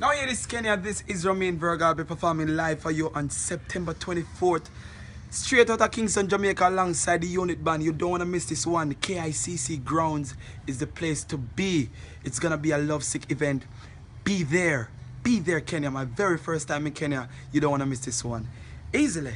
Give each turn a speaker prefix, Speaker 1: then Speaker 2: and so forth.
Speaker 1: Now here is Kenya. This is Romain Virgo. I'll be performing live for you on September 24th. Straight out of Kingston, Jamaica alongside the unit band. You don't want to miss this one. KICC Grounds is the place to be. It's going to be a lovesick event. Be there. Be there, Kenya. My very first time in Kenya. You don't want to miss this one. Easily.